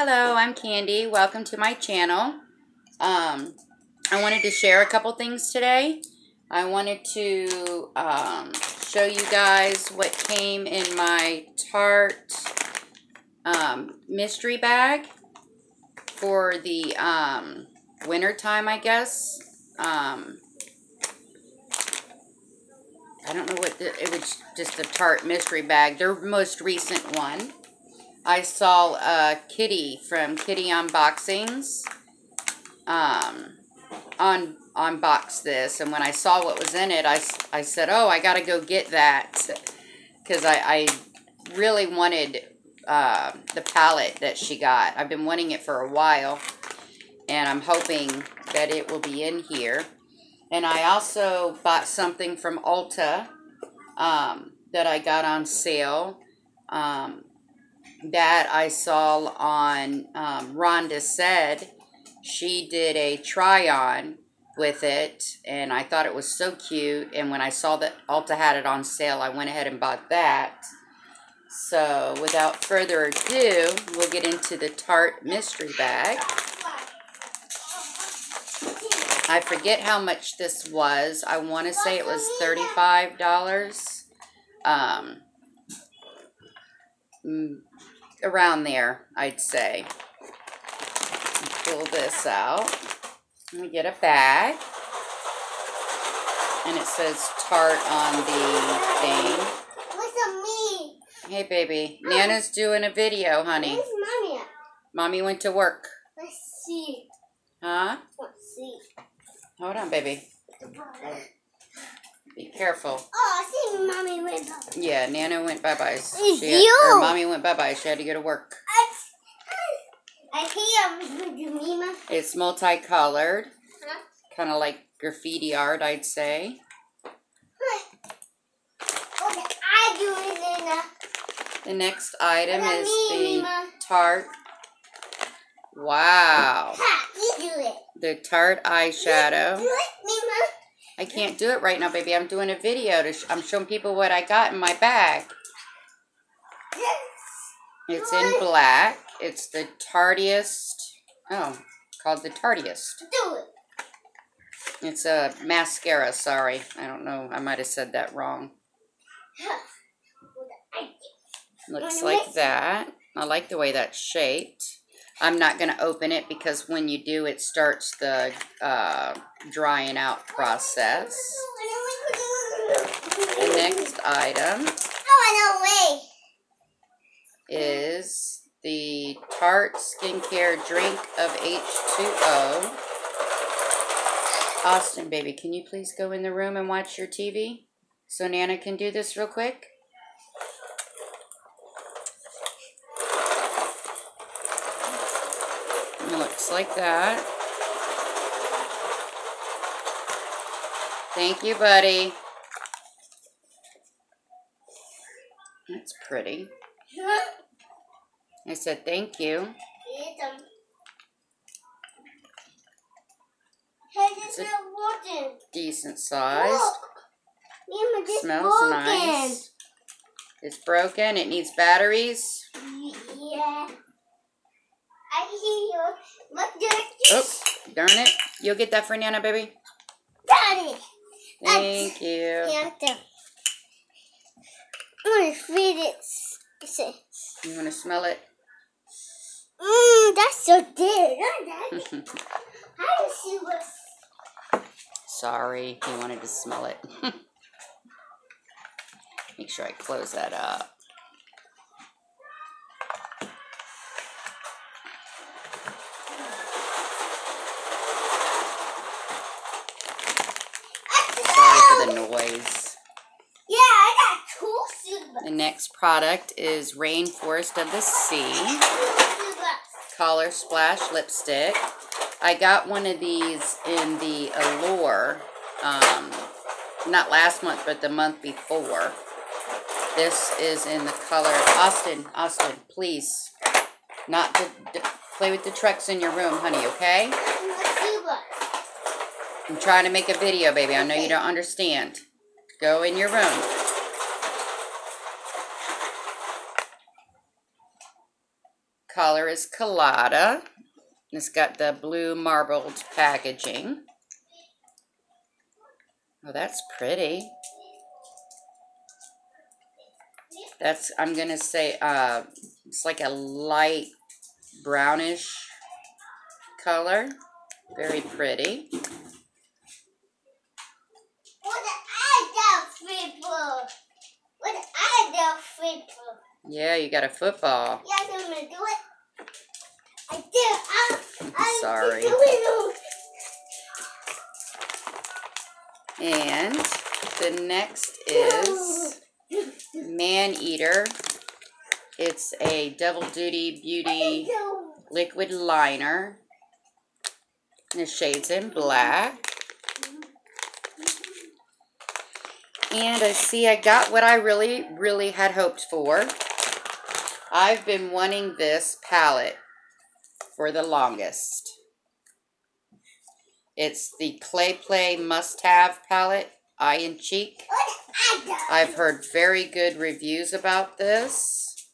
Hello, I'm Kandy. Welcome to my channel. Um, I wanted to share a couple things today. I wanted to um, show you guys what came in my Tarte um, mystery bag for the um, winter time, I guess. Um, I don't know what the, it was just a Tarte mystery bag. Their most recent one. I saw uh, Kitty from Kitty Unboxings um, on unbox this, and when I saw what was in it, I, I said, oh, I got to go get that, because I, I really wanted uh, the palette that she got. I've been wanting it for a while, and I'm hoping that it will be in here. And I also bought something from Ulta um, that I got on sale. Um, that I saw on um, Rhonda said she did a try on with it and I thought it was so cute and when I saw that Ulta had it on sale I went ahead and bought that. So without further ado we'll get into the Tarte mystery bag. I forget how much this was. I want to say it was $35 um, mm, around there, I'd say. Pull this out. We get a bag. And it says Tarte on the thing. What's me? Hey, baby. Nana's doing a video, honey. Where's mommy at? Mommy went to work. Let's see. Huh? Let's see. Hold on, baby. Be careful. Oh, I see mommy went up. Yeah, Nana went bye-bye. It's She had- you. Or Mommy went bye-bye. She had to go to work. I hear with um, you, Mima. It's multicolored. Huh? Kind of like graffiti art, I'd say. Okay, I do it, Nina. The next item is me, the Mima? Tarte. Wow. Ha, you do it. The Tarte Do eyeshadow. I can't do it right now, baby. I'm doing a video. to sh I'm showing people what I got in my bag. Yes. It's in black. It's the tarteist. Oh, called the tarteist. Do it. It's a mascara, sorry. I don't know. I might have said that wrong. Looks like that. I like the way that's shaped. I'm not going to open it because when you do, it starts the uh, drying out process. The next item Oh, I know way. is the Tarte Skincare Drink of H2O. Austin, baby, can you please go in the room and watch your TV? So Nana can do this real quick? It looks like that. Thank you, buddy. That's pretty. I said thank you. It's a-. Decent size. Smells nice. It's broken. It needs batteries. Yeah. I hear you. Oh, darn it. You'll get that for Nana, baby. Daddy. Thank you. I'm gonna feed it. You want to smell it? mmm, that's so good. How does she? Sorry, he wanted to smell it. Make sure I close that up. Next product is Rainforest of the Sea. Color Splash Lipstick. I got one of these in the Allure, um, not last month, but the month before. This is in the color, Austin, Austin, please, not to, to play with the trucks in your room, honey, okay? I'm trying to make a video, baby. I know you don't understand. Go in your room. Color is Colada. It's got the blue marbled packaging. Oh, that's pretty. That's, I'm going to say, uh, it's like a light brownish color. Very pretty. What I do football? What I do football? Yeah, you got a football. Yes, I'm gonna do it. I did. I, I Sorry. And the next is Man Eater. It's a double duty beauty liquid liner. The shades in black. And I see I got what I really, really had hoped for. I've been wanting this palette for the longest. It's the Clay Play Must Have palette, Eye and Cheek. I've heard very good reviews about this.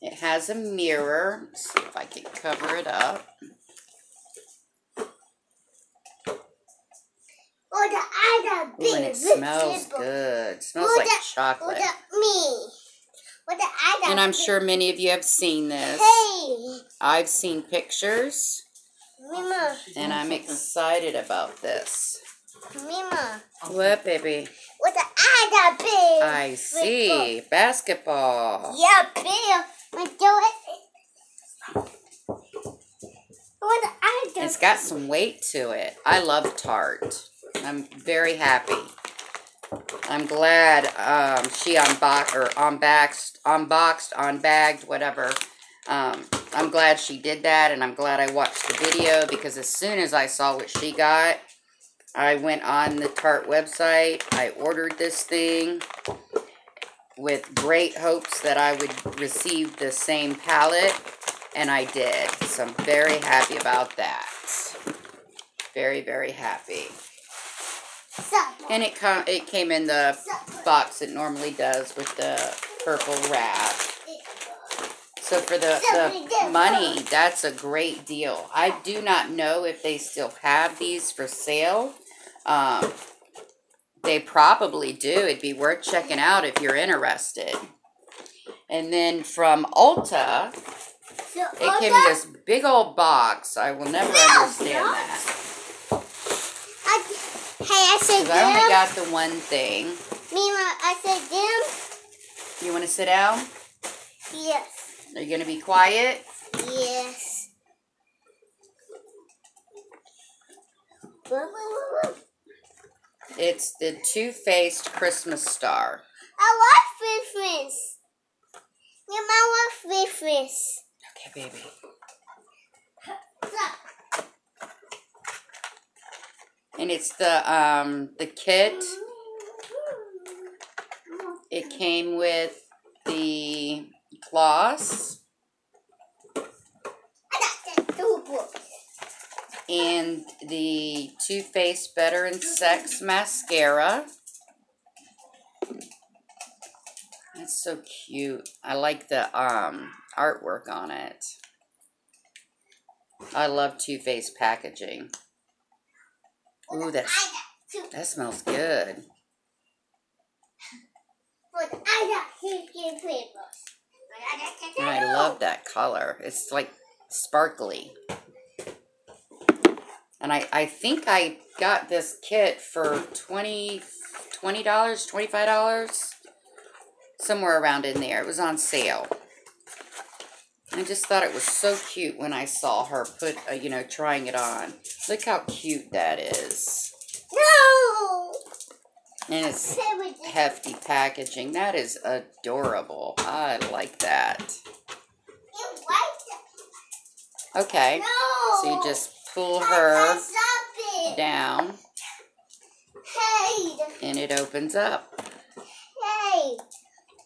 It has a mirror. Let's see if I can cover it up. Ooh, and it smells good. smells like chocolate. Me? What the I do? And I'm sure many of you have seen this. Hey, I've seen pictures, Mima, and I'm excited about this. Mima. What, baby? What the I do? Big. I see. Basketball. Yeah, Bill. We do it. What the I do? It's got some weight to it. I love Tarte. I'm very happy. I'm glad um, she unboxed or unboxed, unboxed, unbagged, whatever. Um, I'm glad she did that, and I'm glad I watched the video because as soon as I saw what she got, I went on the Tarte website. I ordered this thing with great hopes that I would receive the same palette, and I did. So I'm very happy about that. Very, very happy. And it com it came in the box it normally does with the purple wrap. So for the, the money, that's a great deal. I do not know if they still have these for sale. Um, they probably do. It'd be worth checking out if you're interested. And then from Ulta, it came in this big old box. I will never understand that. Said I only got the one thing. Mima, I said them. You want to sit down? Yes. Are you going to be quiet? Yes. It's the Too Faced Christmas Star. I want Christmas. Mima, I want Christmas. Okay, baby. And it's the um the kit. It came with the gloss and the Too Faced Better Than Sex mascara. That's so cute. I like the um artwork on it. I love Too Faced packaging. Ooh, that's I got two. that smells good. I love that color. It's like sparkly. And I, I think I got this kit for 20 $20, $25, somewhere around in there. It was on sale. I just thought it was so cute when I saw her put, uh, you know, trying it on. Look how cute that is. No. And it's Play with this. hefty packaging. That is adorable. I like that. You like it? Okay. No. So you just pull her down Hey. and it opens up. Hey.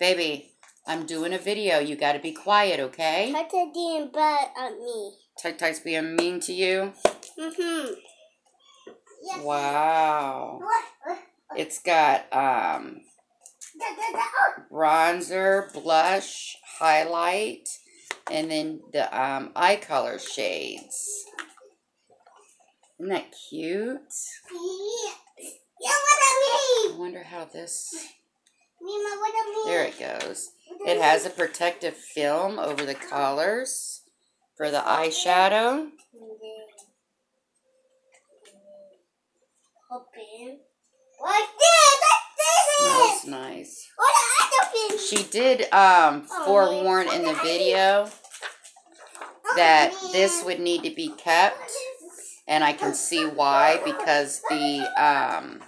Baby, I'm doing a video. You got to be quiet, okay? Tata being bad at me. Tight Tight's being mean to you. Mm-hmm. Yes. Wow. It's got um bronzer, blush, highlight and then the um, eye color shades. Isn't that cute? Yeah. Yeah, what I I wonder how this... Mima, what I mean? There it goes. It has a protective film over the collars for the eyeshadow. This? This? Nice. Thing? She did um, forewarn in the video that this would need to be kept, and I can see why because the um,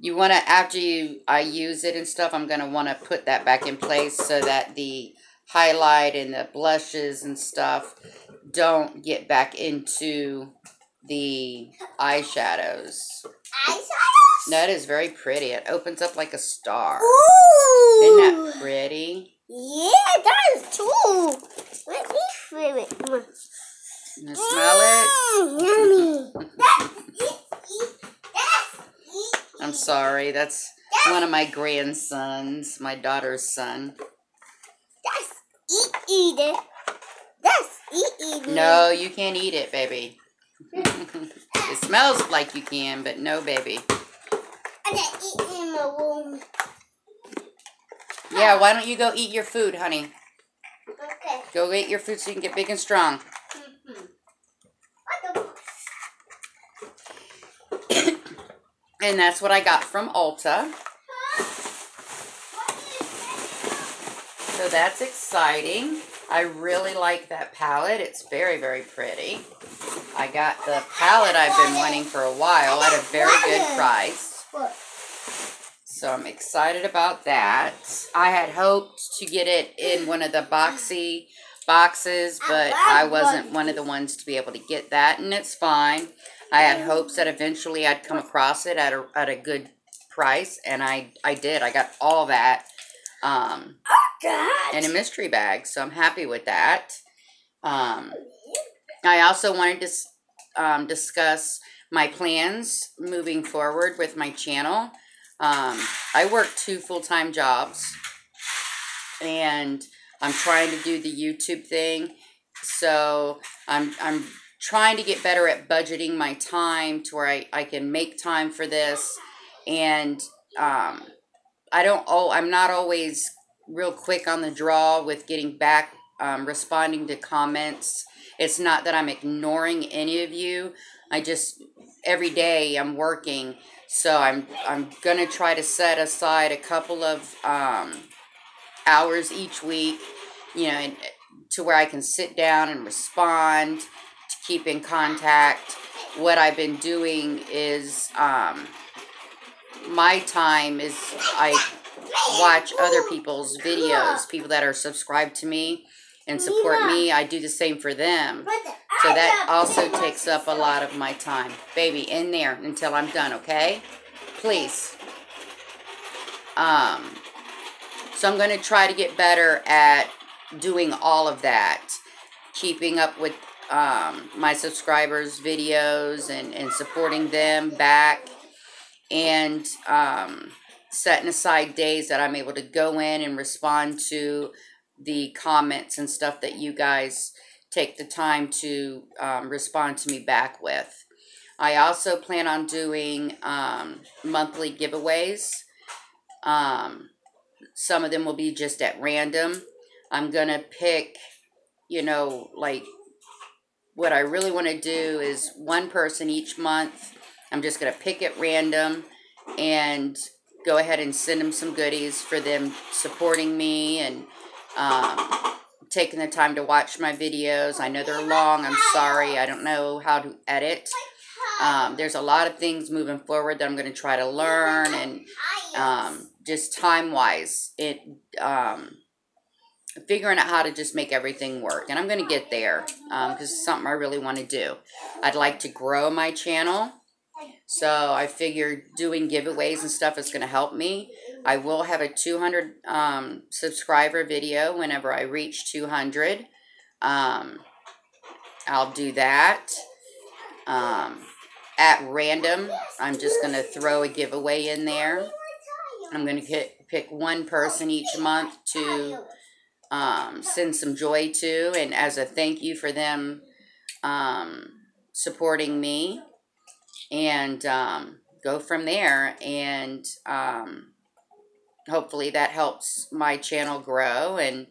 you want to after you I use it and stuff, I'm gonna want to put that back in place so that the highlight and the blushes and stuff don't get back into the eyeshadows. Eyeshadows? That is very pretty. It opens up like a star. Ooh. Isn't that pretty? Yeah, that is too. Let me feel it. You smell it? Mm-hmm. yummy. That's eat, eat. That's eat. I'm sorry. That's one of my grandsons, my daughter's son. That's eat, eat it. That's eat, eat it. No, you can't eat it, baby. it smells like you can, but no, baby. I gotta eat in my room. Yeah, why don't you go eat your food, honey? Okay. Go eat your food so you can get big and strong. Mm-hmm. What the? And that's what I got from Ulta. So that's exciting. I really like that palette. It's very, very pretty. I got the palette I've been wanting for a while at a very good price. So I'm excited about that. I had hoped to get it in one of the boxy boxes, but I wasn't one of the ones to be able to get that, and it's fine. I had hopes that eventually I'd come across it at a, at a good price, and I, I did. I got all that um, God. in a mystery bag, so I'm happy with that. Um, I also wanted to um, discuss my plans moving forward with my channel. Um, I work two full time jobs, and I'm trying to do the YouTube thing. So I'm I'm trying to get better at budgeting my time to where I, I can make time for this, and um, I don't. Oh, I'm not always real quick on the draw with getting back, um, responding to comments. It's not that I'm ignoring any of you. I just every day I'm working, so I'm I'm gonna try to set aside a couple of um, hours each week, you know, and, to where I can sit down and respond, to keep in contact. What I've been doing is um, my time is I watch other people's videos, people that are subscribed to me and support me. I do the same for them. So that also takes up a lot of my time. Baby, in there until I'm done, okay? Please. Um, so I'm going to try to get better at doing all of that. Keeping up with um, my subscribers' videos and, and supporting them back. And um, setting aside days that I'm able to go in and respond to the comments and stuff that you guys take the time to um, respond to me back with. I also plan on doing um, monthly giveaways. Um, some of them will be just at random. I'm going to pick, you know, like what I really want to do is one person each month. I'm just going to pick at random and go ahead and send them some goodies for them supporting me and um, taking the time to watch my videos. I know they're long. I'm sorry. I don't know how to edit. Um, there's a lot of things moving forward that I'm going to try to learn and um, just time wise, it um, figuring out how to just make everything work. And I'm going to get there because it's something I really want to do. I'd like to grow my channel. So I figured doing giveaways and stuff is going to help me. I will have a 200 um, subscriber video whenever I reach 200. Um, I'll do that. Um, at random, I'm just going to throw a giveaway in there. I'm going to pick one person each month to um, send some joy to, and as a thank you for them um, supporting me, and um, go from there. And um, hopefully that helps my channel grow and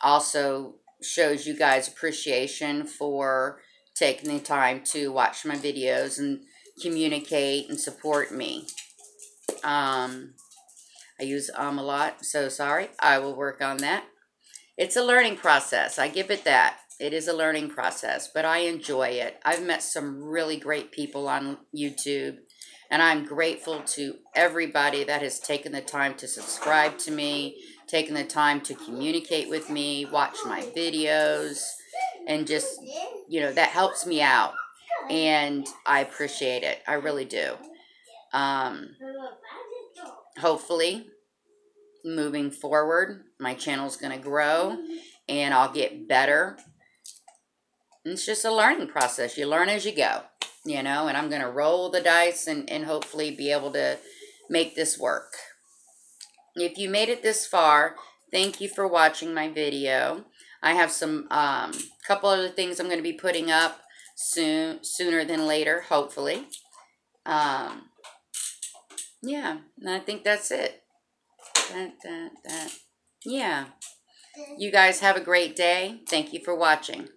also shows you guys appreciation for taking the time to watch my videos and communicate and support me. Um, I use um a lot, so sorry. I will work on that. It's a learning process. I give it that. It is a learning process, but I enjoy it. I've met some really great people on YouTube, and I'm grateful to everybody that has taken the time to subscribe to me, taken the time to communicate with me, watch my videos, and just, you know, that helps me out. And I appreciate it. I really do. Um, hopefully, moving forward, my channel's going to grow and I'll get better. It's just a learning process. You learn as you go, you know, and I'm going to roll the dice and, and hopefully be able to make this work. If you made it this far, thank you for watching my video. I have some um, couple other things I'm going to be putting up soon, sooner than later, hopefully. Um, yeah, and I think that's it. That, that. Yeah. You guys have a great day. Thank you for watching.